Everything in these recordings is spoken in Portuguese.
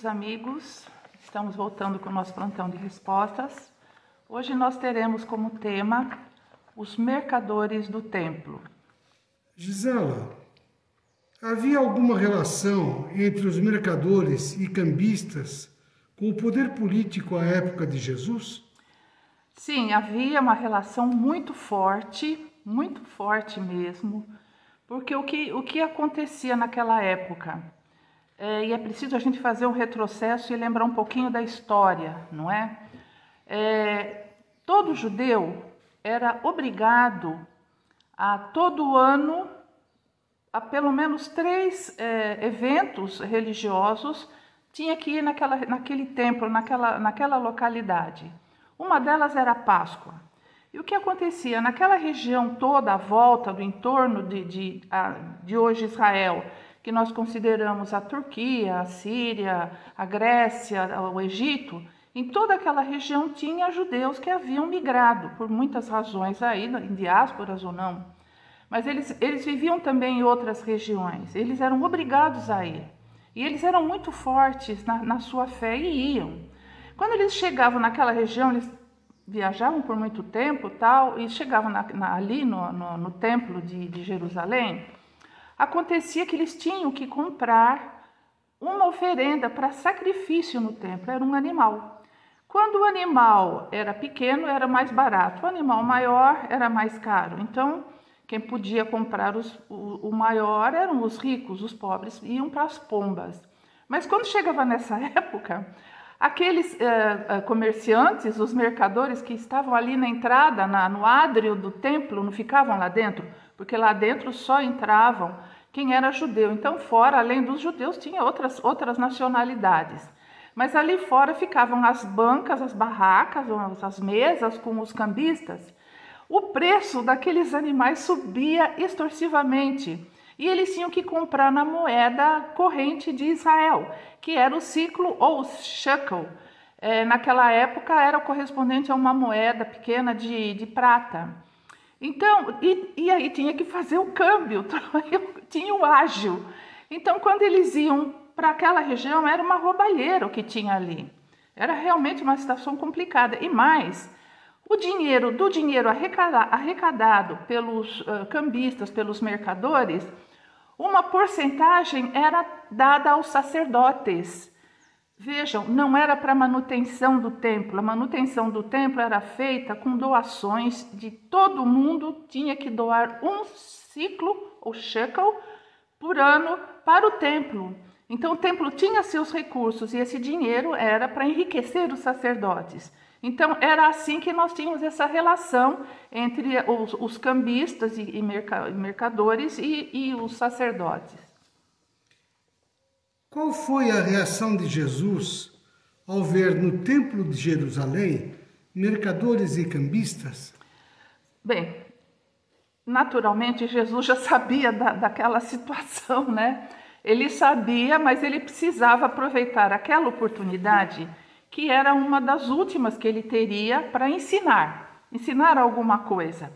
queridos amigos, estamos voltando com o nosso plantão de respostas. Hoje nós teremos como tema os mercadores do templo. Gisela, havia alguma relação entre os mercadores e cambistas com o poder político à época de Jesus? Sim, havia uma relação muito forte, muito forte mesmo, porque o que, o que acontecia naquela época? É, e é preciso a gente fazer um retrocesso e lembrar um pouquinho da história, não é? é todo judeu era obrigado a todo ano a pelo menos três é, eventos religiosos tinha que ir naquela, naquele templo, naquela, naquela localidade. Uma delas era a Páscoa. E o que acontecia? Naquela região toda, à volta, do entorno de, de, de hoje Israel, que nós consideramos a Turquia, a Síria, a Grécia, o Egito, em toda aquela região tinha judeus que haviam migrado, por muitas razões aí, em diásporas ou não. Mas eles, eles viviam também em outras regiões, eles eram obrigados a ir. E eles eram muito fortes na, na sua fé e iam. Quando eles chegavam naquela região, eles viajavam por muito tempo tal, e chegavam na, na, ali no, no, no templo de, de Jerusalém, acontecia que eles tinham que comprar uma oferenda para sacrifício no templo, era um animal. Quando o animal era pequeno, era mais barato, o animal maior era mais caro. Então, quem podia comprar os, o, o maior eram os ricos, os pobres iam para as pombas. Mas quando chegava nessa época, aqueles eh, eh, comerciantes, os mercadores que estavam ali na entrada, na, no ádrio do templo, não ficavam lá dentro, porque lá dentro só entravam quem era judeu. Então, fora, além dos judeus, tinha outras, outras nacionalidades. Mas ali fora ficavam as bancas, as barracas, as mesas com os cambistas. O preço daqueles animais subia extorsivamente e eles tinham que comprar na moeda corrente de Israel, que era o ciclo ou shekel. É, naquela época era correspondente a uma moeda pequena de, de prata. Então, e, e aí tinha que fazer o câmbio, tinha o ágil. Então, quando eles iam para aquela região, era uma roubalheira o que tinha ali. Era realmente uma situação complicada. E mais, o dinheiro, do dinheiro arrecadado pelos uh, cambistas, pelos mercadores, uma porcentagem era dada aos sacerdotes. Vejam, não era para manutenção do templo. A manutenção do templo era feita com doações de todo mundo, tinha que doar um ciclo, ou shekel, por ano para o templo. Então o templo tinha seus recursos e esse dinheiro era para enriquecer os sacerdotes. Então era assim que nós tínhamos essa relação entre os, os cambistas e, e mercadores e, e os sacerdotes. Qual foi a reação de Jesus ao ver no Templo de Jerusalém mercadores e cambistas? Bem, naturalmente Jesus já sabia da, daquela situação, né? Ele sabia, mas ele precisava aproveitar aquela oportunidade que era uma das últimas que ele teria para ensinar, ensinar alguma coisa.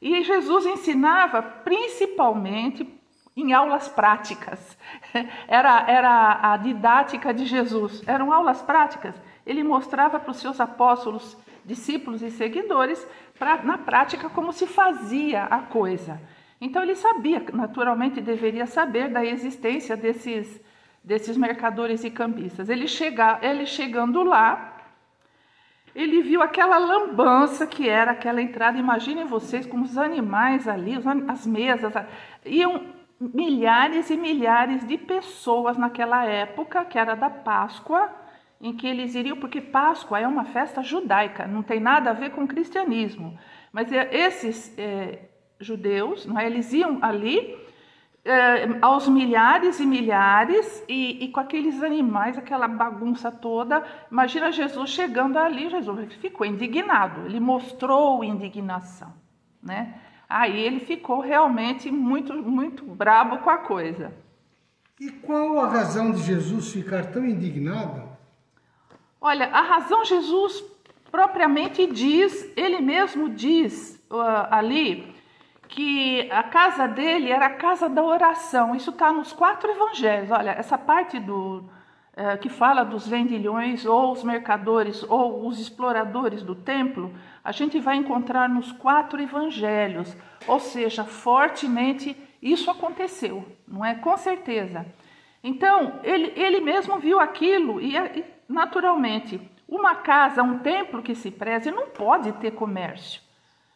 E Jesus ensinava principalmente em aulas práticas. Era, era a didática de Jesus, eram aulas práticas. Ele mostrava para os seus apóstolos, discípulos e seguidores, pra, na prática, como se fazia a coisa. Então ele sabia, naturalmente deveria saber da existência desses, desses mercadores e cambistas. Ele, chega, ele chegando lá, ele viu aquela lambança que era aquela entrada. Imaginem vocês como os animais ali, as mesas, iam milhares e milhares de pessoas naquela época, que era da Páscoa, em que eles iriam, porque Páscoa é uma festa judaica, não tem nada a ver com cristianismo. Mas é, esses é, judeus, não é, eles iam ali é, aos milhares e milhares e, e, com aqueles animais, aquela bagunça toda. Imagina Jesus chegando ali, Jesus ficou indignado, ele mostrou indignação, né? Aí ele ficou realmente muito, muito brabo com a coisa. E qual a razão de Jesus ficar tão indignado? Olha, a razão Jesus propriamente diz, ele mesmo diz uh, ali, que a casa dele era a casa da oração. Isso está nos quatro evangelhos. Olha, essa parte do, que fala dos vendilhões ou os mercadores ou os exploradores do templo, a gente vai encontrar nos quatro evangelhos, ou seja, fortemente isso aconteceu, não é? Com certeza. Então, ele, ele mesmo viu aquilo e, e naturalmente, uma casa, um templo que se preze não pode ter comércio.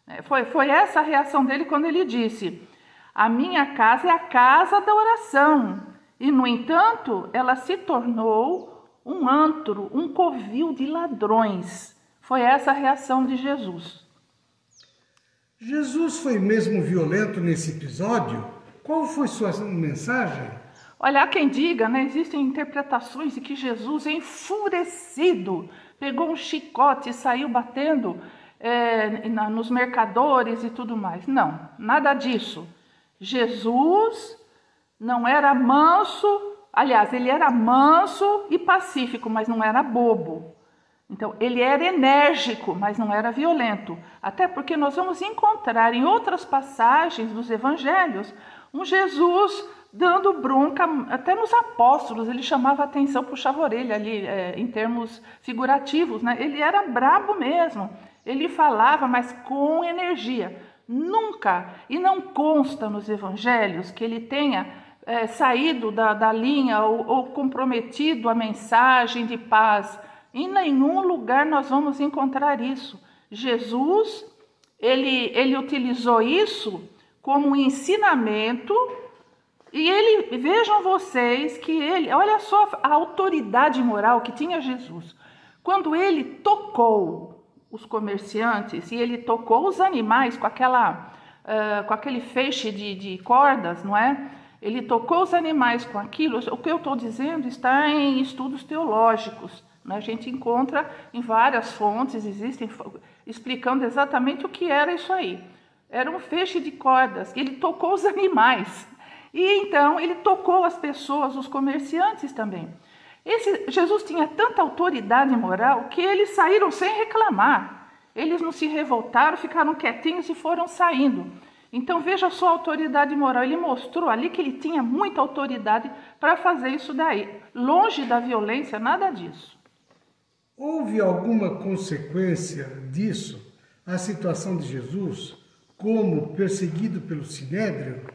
É, foi, foi essa a reação dele quando ele disse: A minha casa é a casa da oração e, no entanto, ela se tornou um antro, um covil de ladrões. Foi essa a reação de Jesus. Jesus foi mesmo violento nesse episódio? Qual foi sua mensagem? Olha, há quem diga, né, existem interpretações de que Jesus, enfurecido, pegou um chicote e saiu batendo é, nos mercadores e tudo mais. Não, nada disso. Jesus não era manso, aliás, ele era manso e pacífico, mas não era bobo. Então, ele era enérgico, mas não era violento. Até porque nós vamos encontrar em outras passagens dos evangelhos um Jesus dando bronca, até nos apóstolos, ele chamava atenção, puxava a orelha ali, é, em termos figurativos, né? Ele era brabo mesmo, ele falava, mas com energia. Nunca, e não consta nos evangelhos que ele tenha é, saído da, da linha ou, ou comprometido a mensagem de paz. Em nenhum lugar nós vamos encontrar isso. Jesus, ele, ele utilizou isso como um ensinamento e ele, vejam vocês que ele, olha só a autoridade moral que tinha Jesus. Quando ele tocou os comerciantes e ele tocou os animais com aquela, uh, com aquele feixe de, de cordas, não é? Ele tocou os animais com aquilo. O que eu estou dizendo está em estudos teológicos. Né? A gente encontra em várias fontes, existem explicando exatamente o que era isso aí. Era um feixe de cordas. Ele tocou os animais. E então ele tocou as pessoas, os comerciantes também. Esse, Jesus tinha tanta autoridade moral que eles saíram sem reclamar. Eles não se revoltaram, ficaram quietinhos e foram saindo. Então veja a autoridade moral. Ele mostrou ali que ele tinha muita autoridade para fazer isso daí. Longe da violência, nada disso. Houve alguma consequência disso? A situação de Jesus como perseguido pelo Sinédrio?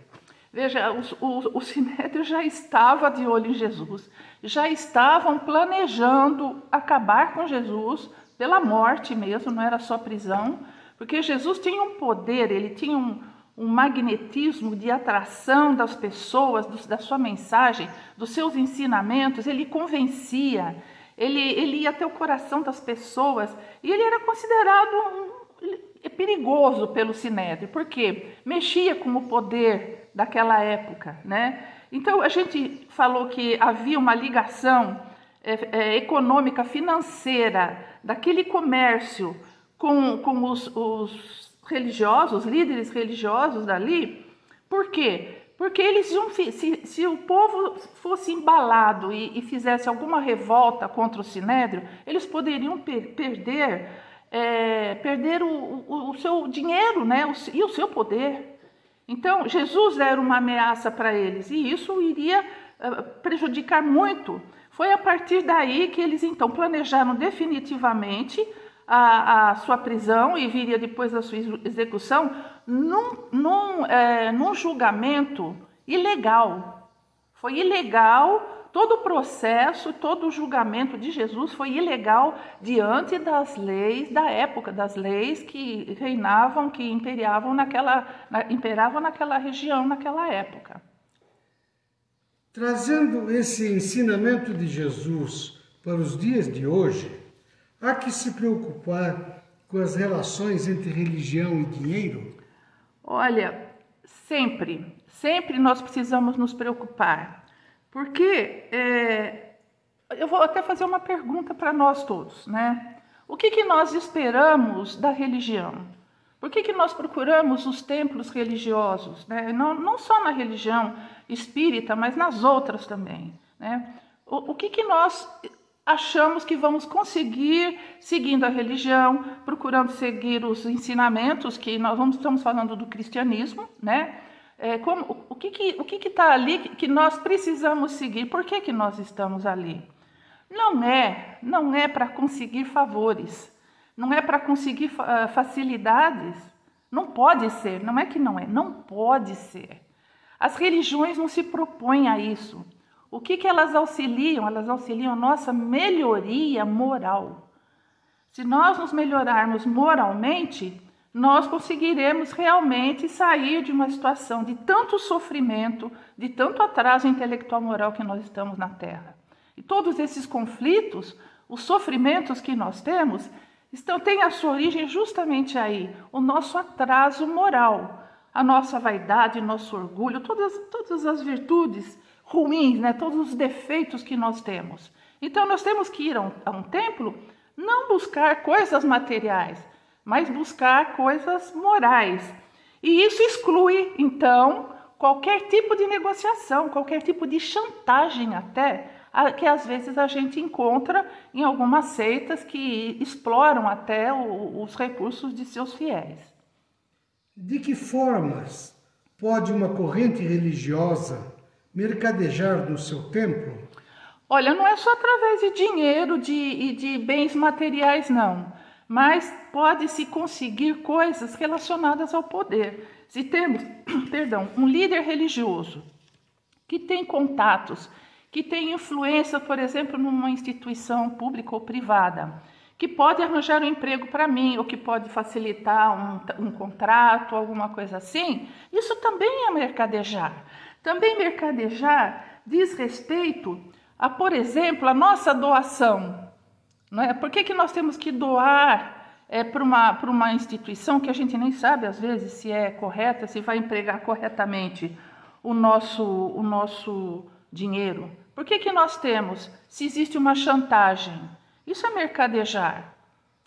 Veja, o, o, o Sinédrio já estava de olho em Jesus, já estavam planejando acabar com Jesus pela morte mesmo, não era só prisão, porque Jesus tinha um poder, ele tinha um, um magnetismo de atração das pessoas, do, da sua mensagem, dos seus ensinamentos, ele convencia, ele, ele ia até o coração das pessoas e ele era considerado um, perigoso pelo Sinédrio, porque mexia com o poder daquela época, né? Então a gente falou que havia uma ligação é, é, econômica, financeira daquele comércio com, com os, os religiosos, líderes religiosos dali. Por quê? Porque eles iam, se, se o povo fosse embalado e, e, fizesse alguma revolta contra o Sinédrio, eles poderiam per, perder, é, perder o, o, o, seu dinheiro né, o, e o seu poder. Então, Jesus era uma ameaça para eles e isso iria uh, prejudicar muito. Foi a partir daí que eles então planejaram definitivamente a, a sua prisão e viria depois da sua execução num, num, é, num julgamento ilegal. Foi ilegal, todo o processo, todo o julgamento de Jesus foi ilegal diante das leis da época, das leis que reinavam, que imperiavam naquela, imperavam naquela região, naquela época. Trazendo esse ensinamento de Jesus para os dias de hoje, Há que se preocupar com as relações entre religião e dinheiro? Olha, sempre, sempre nós precisamos nos preocupar, porque é, eu vou até fazer uma pergunta para nós todos, né? O que, que nós esperamos da religião? Por que, que nós procuramos os templos religiosos? Né? Não, não só na religião espírita, mas nas outras também. Né? O, o que, que nós achamos que vamos conseguir seguindo a religião, procurando seguir os ensinamentos que nós vamos, estamos falando do cristianismo, né? É, como, o que que o que está ali que nós precisamos seguir? Por que, que nós estamos ali? Não é, não é para conseguir favores, não é para conseguir uh, facilidades. Não pode ser, não é que não é, não pode ser. As religiões não se propõem a isso. O que, que elas auxiliam? Elas auxiliam a nossa melhoria moral. Se nós nos melhorarmos moralmente, nós conseguiremos realmente sair de uma situação de tanto sofrimento, de tanto atraso intelectual moral que nós estamos na Terra. E todos esses conflitos, os sofrimentos que nós temos, estão, têm a sua origem justamente aí, o nosso atraso moral, a nossa vaidade, nosso orgulho, todas, todas as virtudes ruins, né, todos os defeitos que nós temos. Então nós temos que ir a um, a um templo não buscar coisas materiais, mas buscar coisas morais. E isso exclui, então, qualquer tipo de negociação, qualquer tipo de chantagem até, que às vezes a gente encontra em algumas seitas que exploram até os recursos de seus fiéis. De que formas pode uma corrente religiosa mercadejar no seu templo? Olha, não é só através de dinheiro e de, de bens materiais, não mas pode-se conseguir coisas relacionadas ao poder. Se temos, perdão, um líder religioso que tem contatos, que tem influência, por exemplo, numa instituição pública ou privada, que pode arranjar um emprego para mim, ou que pode facilitar um, um contrato, alguma coisa assim, isso também é mercadejar. Também mercadejar diz respeito a, por exemplo, a nossa doação não é? Por que, que nós temos que doar é, para uma, uma instituição que a gente nem sabe, às vezes, se é correta, se vai empregar corretamente o nosso, o nosso dinheiro? Por que, que nós temos, se existe uma chantagem? Isso é mercadejar.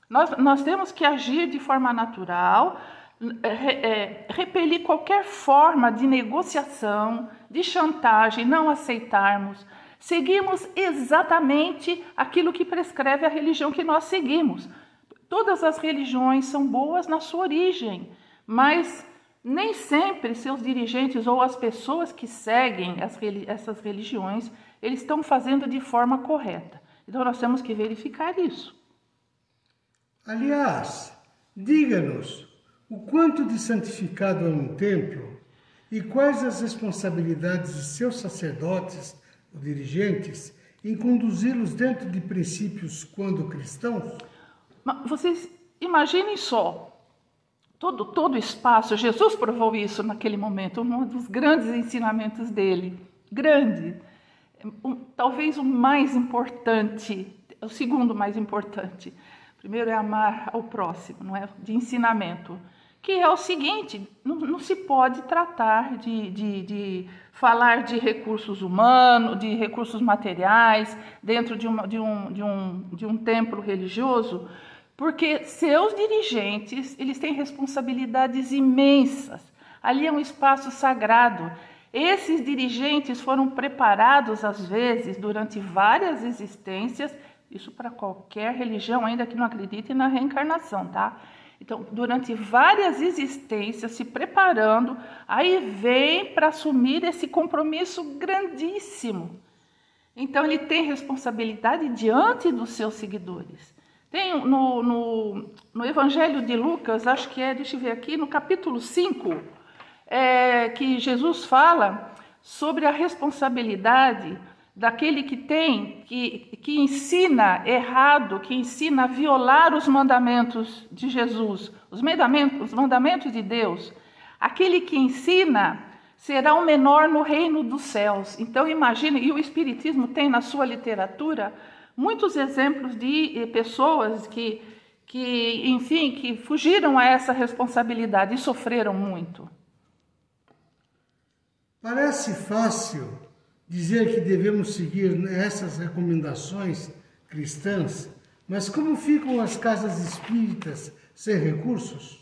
Nós, nós temos que agir de forma natural, é, é, repelir qualquer forma de negociação, de chantagem, não aceitarmos seguimos exatamente aquilo que prescreve a religião que nós seguimos. Todas as religiões são boas na sua origem, mas nem sempre seus dirigentes ou as pessoas que seguem essas religiões, eles estão fazendo de forma correta. Então nós temos que verificar isso. Aliás, diga-nos o quanto de santificado é um templo e quais as responsabilidades de seus sacerdotes dirigentes em conduzi-los dentro de princípios quando cristãos? Vocês imaginem só, todo todo espaço, Jesus provou isso naquele momento, um dos grandes ensinamentos dele, grande, um, talvez o mais importante, o segundo mais importante. Primeiro é amar ao próximo, não é? De ensinamento que é o seguinte: não, não se pode tratar de, de, de, falar de recursos humanos, de recursos materiais dentro de, uma, de, um, de, um, de um templo religioso, porque seus dirigentes eles têm responsabilidades imensas. Ali é um espaço sagrado. Esses dirigentes foram preparados, às vezes, durante várias existências, isso para qualquer religião, ainda que não acredite na reencarnação, tá? Então, durante várias existências, se preparando, aí vem para assumir esse compromisso grandíssimo. Então, ele tem responsabilidade diante dos seus seguidores. Tem no, no, no Evangelho de Lucas, acho que é, deixa eu ver aqui, no capítulo 5, é, que Jesus fala sobre a responsabilidade daquele que tem, que, que ensina errado, que ensina a violar os mandamentos de Jesus, os mandamentos, os mandamentos de Deus. Aquele que ensina será o menor no reino dos céus. Então imagine, e o Espiritismo tem na sua literatura muitos exemplos de eh, pessoas que, que, enfim, que fugiram a essa responsabilidade e sofreram muito. Parece fácil dizer que devemos seguir essas recomendações cristãs, mas como ficam as casas espíritas sem recursos?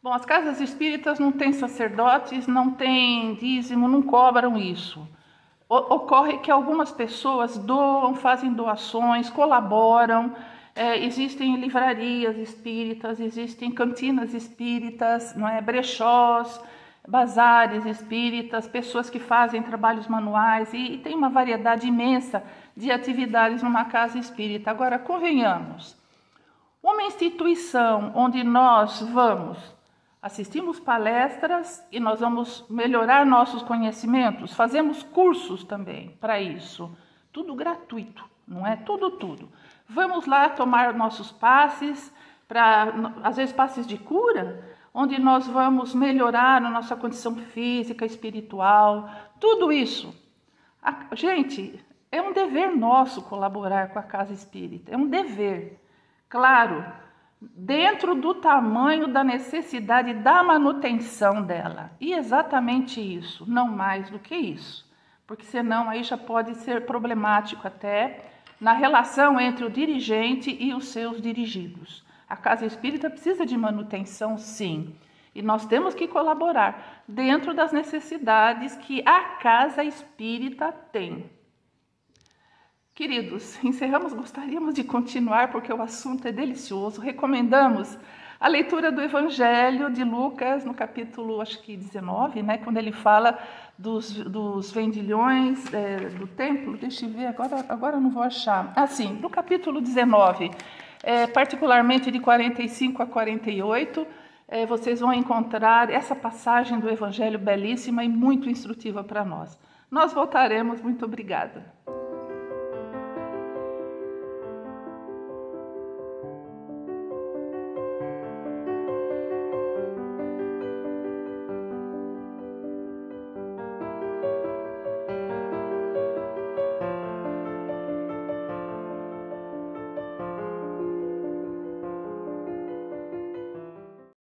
Bom, as casas espíritas não têm sacerdotes, não têm dízimo, não cobram isso. O ocorre que algumas pessoas doam, fazem doações, colaboram. É, existem livrarias espíritas, existem cantinas espíritas, não é, brechós, bazares espíritas, pessoas que fazem trabalhos manuais e, e tem uma variedade imensa de atividades numa casa espírita. Agora, convenhamos, uma instituição onde nós vamos, assistimos palestras e nós vamos melhorar nossos conhecimentos, fazemos cursos também para isso, tudo gratuito, não é? Tudo, tudo. Vamos lá tomar nossos passes, para às vezes passes de cura, onde nós vamos melhorar a nossa condição física, espiritual, tudo isso. A, gente, é um dever nosso colaborar com a casa espírita, é um dever. Claro, dentro do tamanho da necessidade da manutenção dela. E exatamente isso, não mais do que isso. Porque senão aí já pode ser problemático até na relação entre o dirigente e os seus dirigidos. A casa espírita precisa de manutenção, sim. E nós temos que colaborar dentro das necessidades que a casa espírita tem. Queridos, encerramos, gostaríamos de continuar porque o assunto é delicioso. Recomendamos a leitura do Evangelho de Lucas, no capítulo, acho que 19, né, quando ele fala dos, dos vendilhões é, do templo. Deixa eu ver, agora, agora não vou achar. Ah, sim, do capítulo 19, é, particularmente de 45 a 48, é, vocês vão encontrar essa passagem do Evangelho belíssima e muito instrutiva para nós. Nós voltaremos. Muito obrigada.